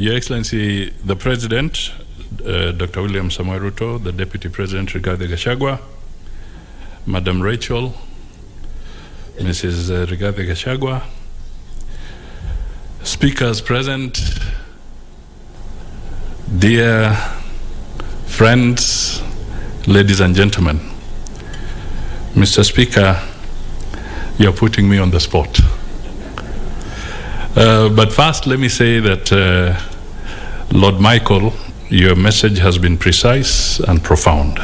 Your Excellency, the President, uh, Dr. William Samoei Ruto, the Deputy President Rigathi Gachagua, Madam Rachel, Mrs. uh, Rigathi Gachagua, speakers present, dear friends, ladies and gentlemen. Mr. Speaker, you're putting me on the spot. Uh, but first, let me say that uh, Lord Michael, your message has been precise and profound.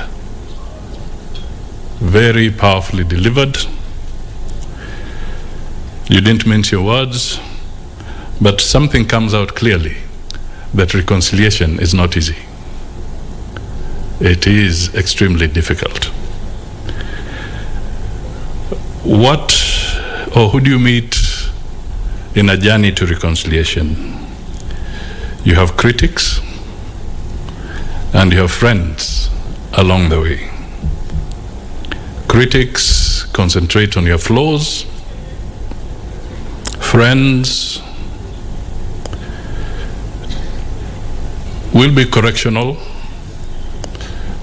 Very powerfully delivered. You didn't mince your words, but something comes out clearly that reconciliation is not easy. It is extremely difficult. What or who do you meet in a journey to reconciliation? You have critics and you have friends along the way. Critics concentrate on your flaws, friends will be correctional,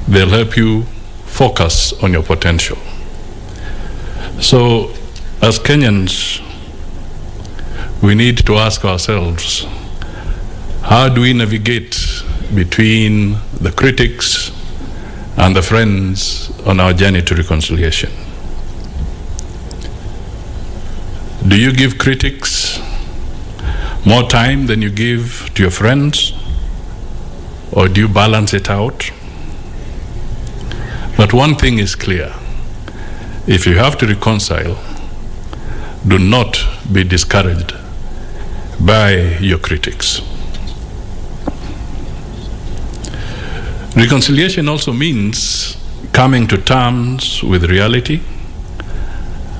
they'll help you focus on your potential. So, as Kenyans, we need to ask ourselves how do we navigate between the critics and the friends on our journey to reconciliation? Do you give critics more time than you give to your friends? Or do you balance it out? But one thing is clear if you have to reconcile, do not be discouraged by your critics. Reconciliation also means coming to terms with reality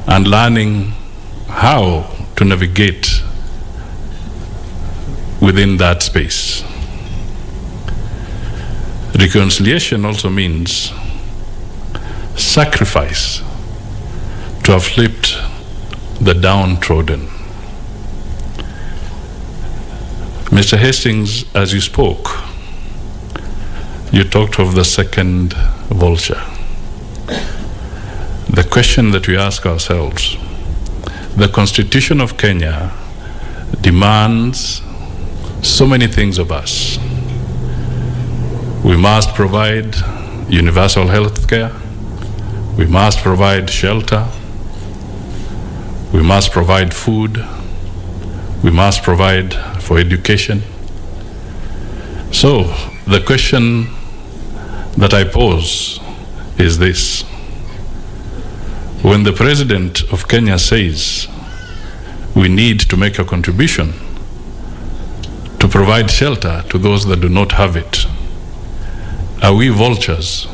and learning how to navigate within that space. Reconciliation also means sacrifice to afflict the downtrodden. Mr. Hastings, as you spoke, you talked of the second vulture. The question that we ask ourselves the Constitution of Kenya demands so many things of us. We must provide universal health care, we must provide shelter, we must provide food, we must provide for education. So, the question that I pose is this when the president of Kenya says we need to make a contribution to provide shelter to those that do not have it, are we vultures?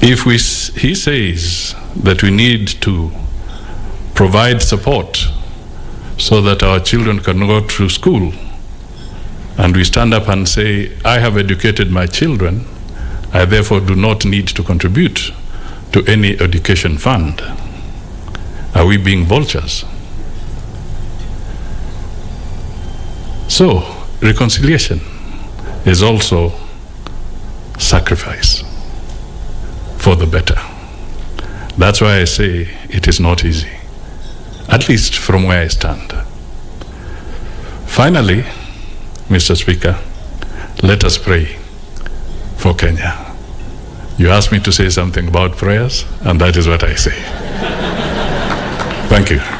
If we, he says that we need to provide support so that our children can go to school, and we stand up and say, I have educated my children, I therefore do not need to contribute to any education fund. Are we being vultures? So, reconciliation is also sacrifice for the better. That's why I say it is not easy, at least from where I stand. Finally, Mr. Speaker, let us pray for Kenya. You asked me to say something about prayers, and that is what I say. Thank you.